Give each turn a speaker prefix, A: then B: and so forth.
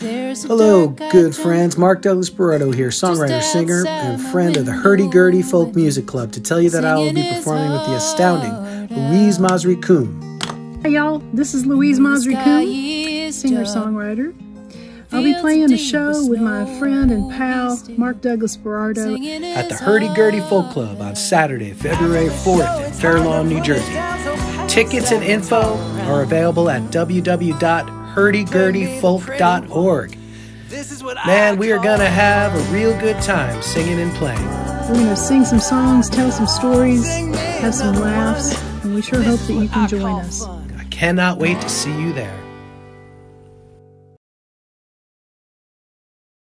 A: Hello, good friends. Marc Douglas Berardo here, songwriter, singer, and friend of the Hurdy Gurdy Folk Music Club, to tell you that I will be performing with the astounding Louise Mosrie Coon.
B: Hey y'all, this is Louise Mosrie Coon, singer songwriter. I'll be playing a show with my friend and pal Marc Douglas Berardo
A: at the Hurdy Gurdy Folk Club on Saturday, February 4th in Fair Lawn, New Jersey. Tickets and info are available at www.hurdygurdyfolk.org. Man, we are going to have a real good time singing and playing.
B: We're going to sing some songs, tell some stories, have some laughs, and we sure hope that you can join us.
A: I cannot wait to see you there.